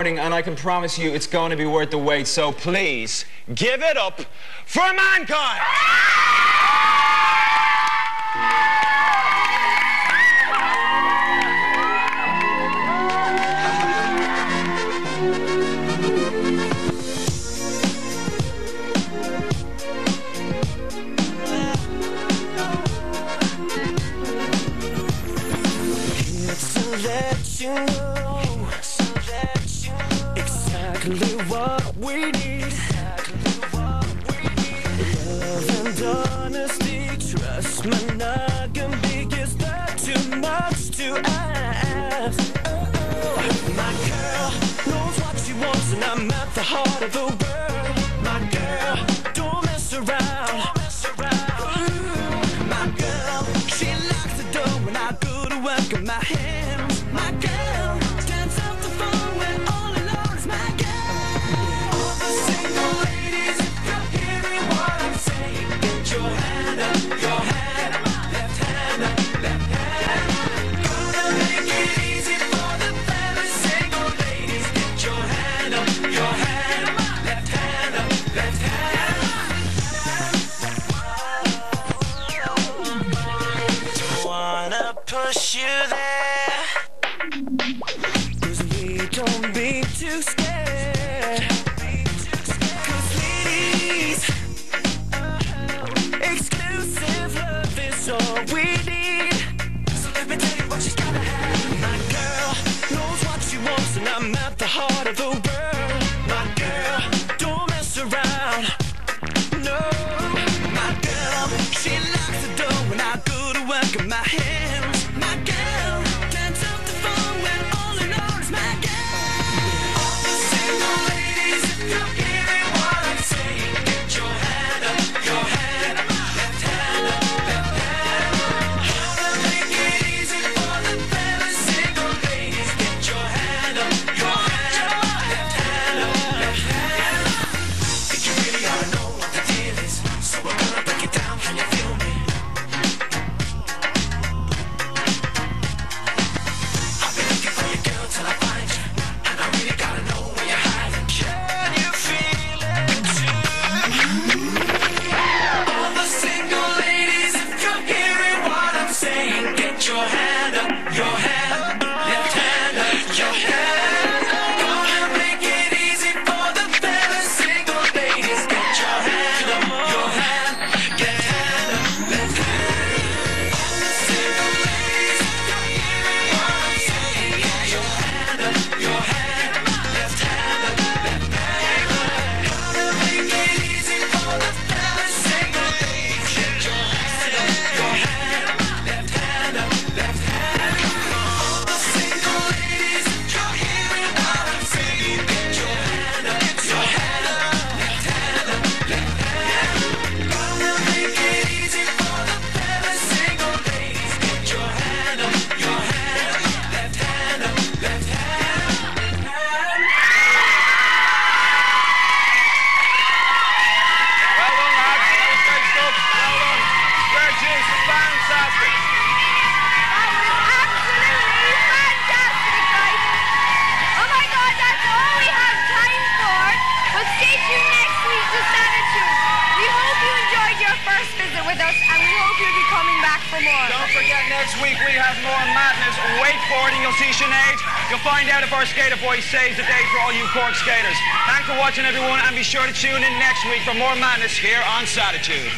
and I can promise you it's going to be worth the wait. So please, give it up for mankind! let you know exactly what we need. Love and honesty, trust monogamy. Is that too much to ask? Oh, my girl knows what she wants, and I'm at the heart of the world. My girl, don't mess around. Ooh, my girl, she locks the door when I go to work in my hands. Wanna you there. Cause we don't be too scared. Cause ladies, uh-huh. exclusive love is all we need. So let me tell you what she's gotta have. My girl knows what she wants, and I'm at the heart of the world. My girl, don't mess around. No, my girl, she locks the door when I go to work in my hands. Your hand next week we have more madness. Wait for it and you'll see Sinead. You'll find out if our skater boy saves the day for all you Cork skaters. Thanks for watching, everyone, and be sure to tune in next week for more madness here on Sattitude.